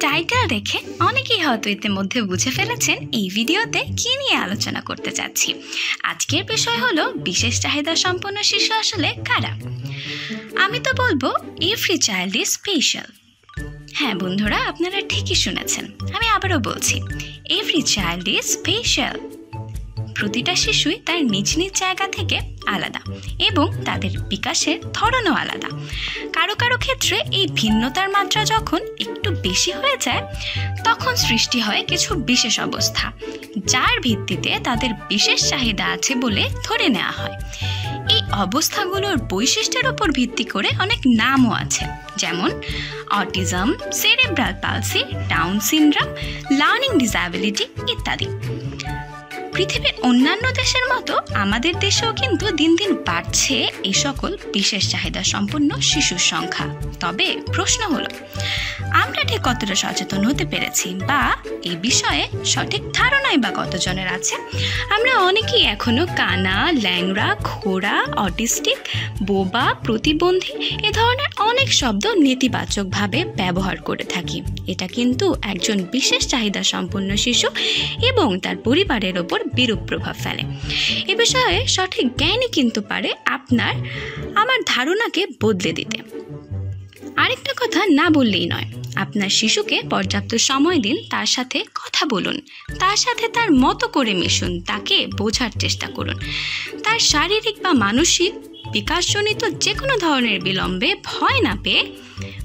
Title দেখে অনেকেই হয়তো ইতিমধ্যে বুঝে ফেলেছেন এই ভিডিওতে কী নিয়ে আলোচনা করতে চাচ্ছি। আজকের বিষয় হলো বিশেষ চাহিদা সম্পন্ন শিশু আসলে কারা? আমি তো বলব এভরি চাইল্ড ইজ স্পেশাল হ্যাঁ বন্ধুরা, আপনারা ঠিকই শুনেছেন। আমি আবারও বলছি এভরি চাইল্ড ইজ স্পেশাল প্রতিটা শিশুই তার নিজ নিজ জায়গা থেকে আলাদা এবং তাদের বিকাশের ধরনও আলাদা। কারও কারও ক্ষেত্রে এই ভিন্নতার মাত্রা যখন একটু বেশি হয়ে যায়, তখন সৃষ্টি হয় কিছু বিশেষ অবস্থা, যার ভিত্তিতে তাদের বিশেষ চাহিদা আছে বলে ধরে নেওয়া হয়। এই অবস্থাগুলোর বৈশিষ্ট্যের উপর ভিত্তি করে অনেক নামও আছে, যেমন autism, cerebral palsy, down syndrome, learning disability ইত্যাদি। পৃথিবীর অন্যান্য দেশের মতো আমাদের দেশেও কিন্তু দিন দিন বাড়ছে এই সকল বিশেষ চাহিদা সম্পন্ন শিশুর সংখ্যা। তবে প্রশ্ন হলো আমরা ঠিক কতটা সচেতন হতে পেরেছি বা এই বিষয়ে সঠিক ধারণাই বা কতজনের আছে? আমরা অনেকেই এখনও কানা, ল্যাংড়া খোড়া অটিস্টিক, বোবা, প্রতিবন্ধী এ ধরনের অনেক শব্দ নেতিবাচকভাবে ব্যবহার করে থাকি। এটা কিন্তু একজন বিশেষ চাহিদা সম্পন্ন শিশু এবং তার পরিবারের ওপর বিরূপ প্রভাব ফেলে। এ বিষয়ে সঠিক জ্ঞানই কিন্তু পারে আপনার আমার ধারণাকে বদলে দিতে। আরেকটা কথা না বললেই নয়। আপনার শিশুকে পর্যাপ্ত সময় দিন, তার সাথে কথা বলুন। তার সাথে তার মতো করে মিশুন, তাকে বোঝার চেষ্টা করুন। তার শারীরিক বা মানসিক বিকাশজনিত যে কোনো ধরনের বিলম্বে ভয় না পেয়ে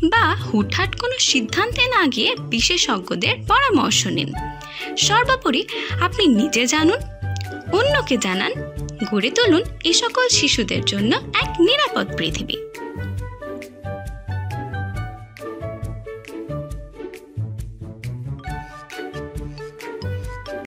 বা হুটহাট কোনো সিদ্ধান্তে না গিয়ে বিশেষজ্ঞদের পরামর্শ নিন। সর্বোপরি আপনি নিজে জানুন, অন্যকে জানান, গড়ে তুলুন এ সকল শিশুদের জন্য এক নিরাপদ পৃথিবী।